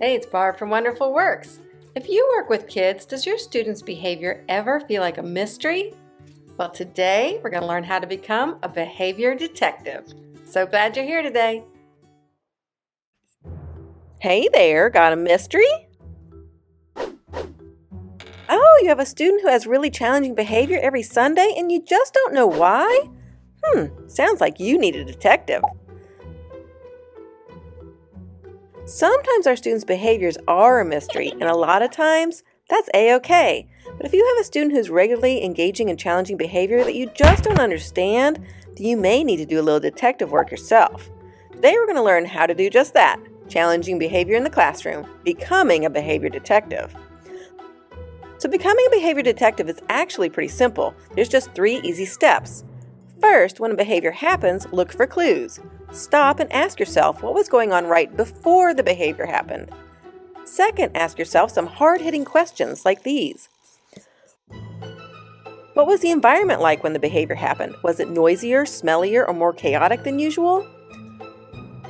Hey, it's Barb from Wonderful Works. If you work with kids, does your students' behavior ever feel like a mystery? Well, today we're going to learn how to become a behavior detective. So glad you're here today. Hey there, got a mystery? Oh, you have a student who has really challenging behavior every Sunday and you just don't know why? Hmm, sounds like you need a detective. Sometimes our students' behaviors are a mystery, and a lot of times that's a-okay. But if you have a student who's regularly engaging in challenging behavior that you just don't understand, then you may need to do a little detective work yourself. Today we're going to learn how to do just that, challenging behavior in the classroom, becoming a behavior detective. So becoming a behavior detective is actually pretty simple. There's just three easy steps. First, when a behavior happens, look for clues. Stop and ask yourself what was going on right before the behavior happened. Second, ask yourself some hard-hitting questions like these. What was the environment like when the behavior happened? Was it noisier, smellier, or more chaotic than usual?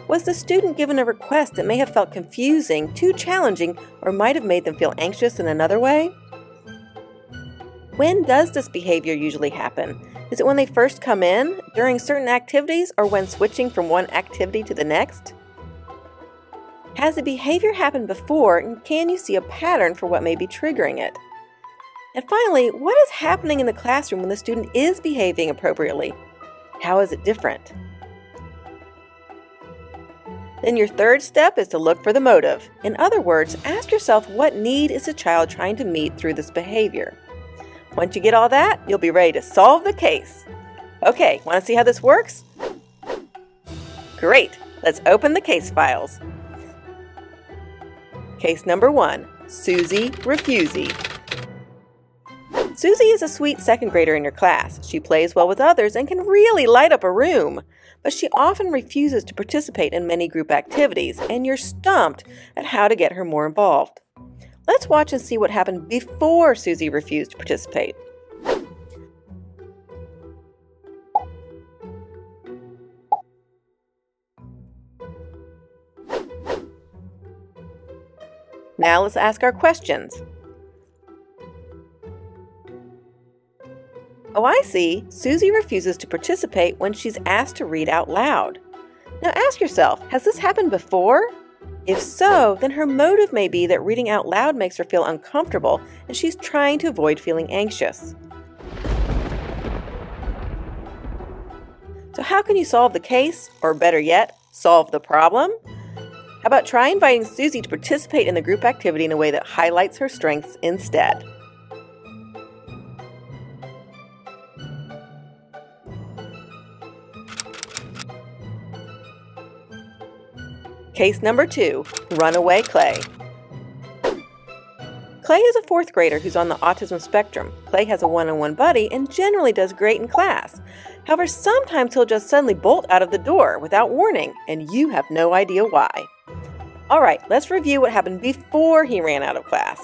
Was the student given a request that may have felt confusing, too challenging, or might have made them feel anxious in another way? When does this behavior usually happen? Is it when they first come in, during certain activities, or when switching from one activity to the next? Has the behavior happened before, and can you see a pattern for what may be triggering it? And finally, what is happening in the classroom when the student is behaving appropriately? How is it different? Then your third step is to look for the motive. In other words, ask yourself what need is the child trying to meet through this behavior. Once you get all that, you'll be ready to solve the case. Okay, want to see how this works? Great, let's open the case files. Case number one, Susie Refusey. Susie is a sweet second grader in your class. She plays well with others and can really light up a room. But she often refuses to participate in many group activities, and you're stumped at how to get her more involved. Let's watch and see what happened before Susie refused to participate. Now let's ask our questions. Oh, I see. Susie refuses to participate when she's asked to read out loud. Now ask yourself, has this happened before? If so, then her motive may be that reading out loud makes her feel uncomfortable and she's trying to avoid feeling anxious. So, how can you solve the case, or better yet, solve the problem? How about try inviting Susie to participate in the group activity in a way that highlights her strengths instead? Case number two Runaway Clay. Clay is a fourth grader who's on the autism spectrum. Clay has a one on one buddy and generally does great in class. However, sometimes he'll just suddenly bolt out of the door without warning, and you have no idea why. All right, let's review what happened before he ran out of class.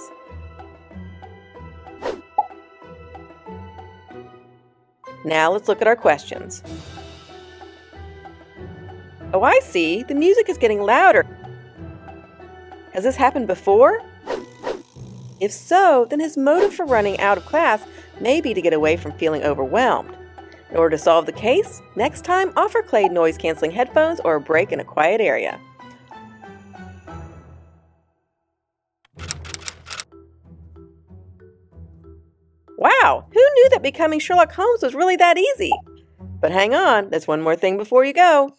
Now let's look at our questions. Oh, I see. The music is getting louder. Has this happened before? If so, then his motive for running out of class may be to get away from feeling overwhelmed. In order to solve the case, next time offer Clay noise canceling headphones or a break in a quiet area. Wow, who knew that becoming Sherlock Holmes was really that easy? But hang on, there's one more thing before you go.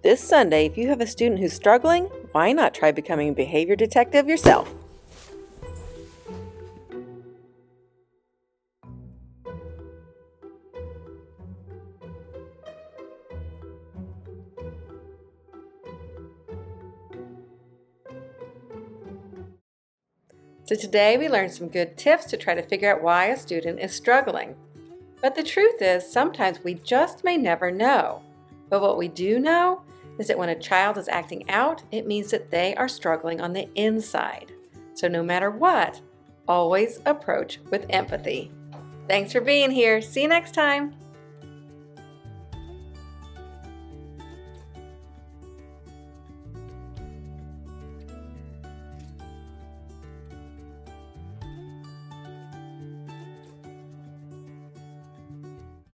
This Sunday, if you have a student who's struggling, why not try becoming a behavior detective yourself? So today we learned some good tips to try to figure out why a student is struggling. But the truth is, sometimes we just may never know. But what we do know is that when a child is acting out, it means that they are struggling on the inside. So no matter what, always approach with empathy. Thanks for being here. See you next time.